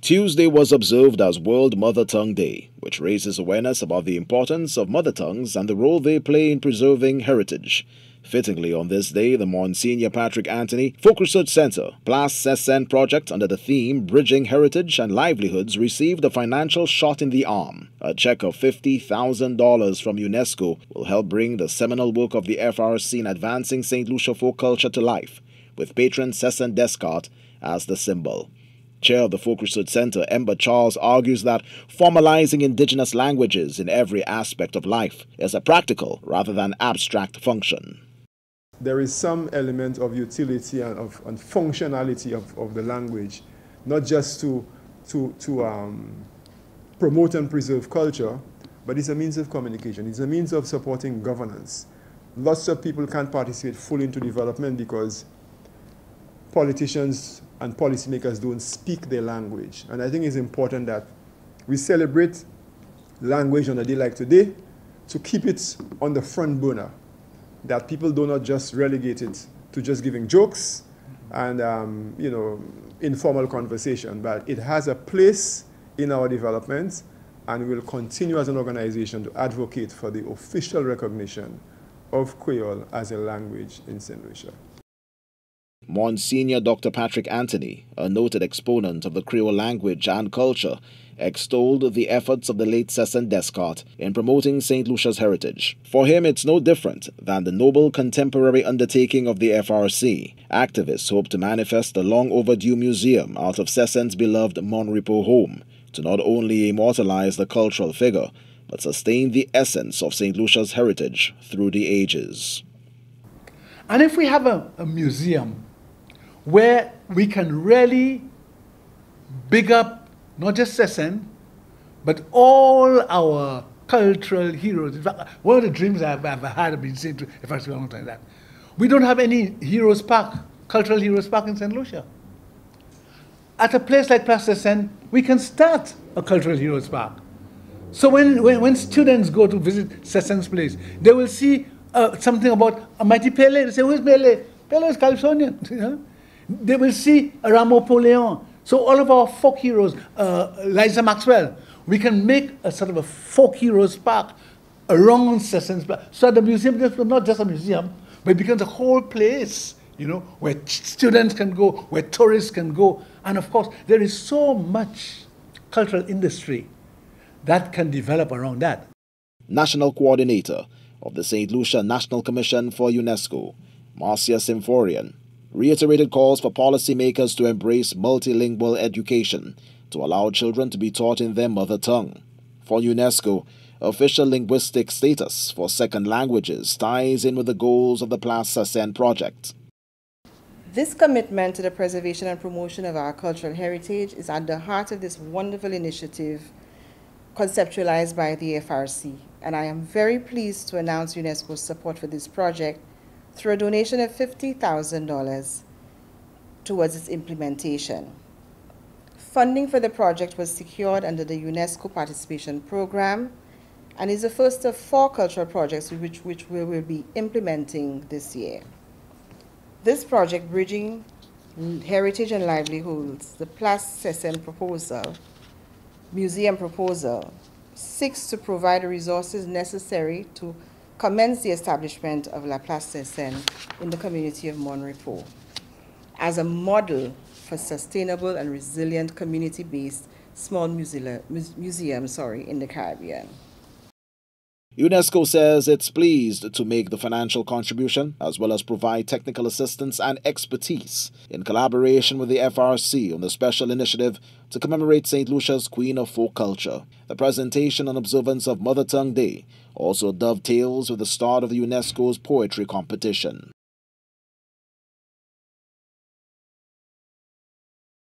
Tuesday was observed as World Mother Tongue Day, which raises awareness about the importance of mother tongues and the role they play in preserving heritage. Fittingly, on this day, the Monsignor Patrick Anthony Folk Research Center, Place Sesenne project under the theme Bridging Heritage and Livelihoods received a financial shot in the arm. A check of $50,000 from UNESCO will help bring the seminal work of the FRC in advancing St. Lucia folk culture to life, with patron Sesenne Descartes as the symbol. Chair of the Folk Research Center, Embert Charles, argues that formalizing indigenous languages in every aspect of life is a practical rather than abstract function. There is some element of utility and, of, and functionality of, of the language, not just to, to, to um, promote and preserve culture, but it's a means of communication. It's a means of supporting governance. Lots of people can't participate fully into development because politicians and policymakers don't speak their language. And I think it's important that we celebrate language on a day like today to keep it on the front burner, that people do not just relegate it to just giving jokes and um, you know informal conversation, but it has a place in our development and will continue as an organization to advocate for the official recognition of Creole as a language in St. Lucia. Monsignor Dr. Patrick Anthony, a noted exponent of the Creole language and culture, extolled the efforts of the late Sesenne Descartes in promoting St. Lucia's heritage. For him, it's no different than the noble contemporary undertaking of the FRC. Activists hope to manifest the long overdue museum out of Sesenne's beloved Mon Repos home to not only immortalize the cultural figure, but sustain the essence of St. Lucia's heritage through the ages. And if we have a, a museum where we can really big up not just Sesenne, but all our cultural heroes. In fact, one of the dreams I've, had, I've been saying to, if I say long time that, we don't have any heroes park, cultural heroes park in St. Lucia. At a place like Place Sesenne, we can start a cultural heroes park. So when, when, when students go to visit Sesenne's place, they will see uh, something about a mighty Pele. They say, who's Pele? Pele is Calypsonian. They will see Rameau So all of our folk heroes, uh, Liza Maxwell, we can make a sort of a folk heroes park around Sesenne's Park. So the museum is not just a museum, but it becomes a whole place, you know, where students can go, where tourists can go. And of course, there is so much cultural industry that can develop around that. National Coordinator of the St. Lucia National Commission for UNESCO, Marcia Symphorian, reiterated calls for policymakers to embrace multilingual education to allow children to be taught in their mother tongue. For UNESCO, official linguistic status for second languages ties in with the goals of the Place Sesenne project. This commitment to the preservation and promotion of our cultural heritage is at the heart of this wonderful initiative conceptualized by the FRC, and I am very pleased to announce UNESCO's support for this project through a donation of $50,000 towards its implementation. Funding for the project was secured under the UNESCO Participation Program and is the first of four cultural projects which, which we will be implementing this year. This project, Bridging Heritage and Livelihoods, the Place Sesenne proposal, museum proposal, seeks to provide the resources necessary to commence the establishment of La Place Sesenne in the community of Mon as a model for sustainable and resilient community-based small museum sorry, in the Caribbean. UNESCO says it's pleased to make the financial contribution as well as provide technical assistance and expertise in collaboration with the FRC on the special initiative to commemorate St. Lucia's Queen of Folk Culture. The presentation and observance of Mother Tongue Day also dovetails with the start of the UNESCO's poetry competition.